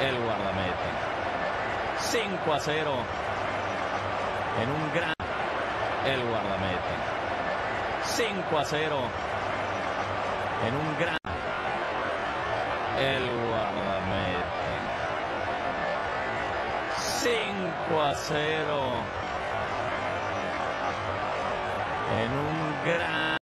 el guardameta. 5 a 0 en un gran el guardameta. 5 a 0 en un gran el guardameta. 5 a 0 en un gran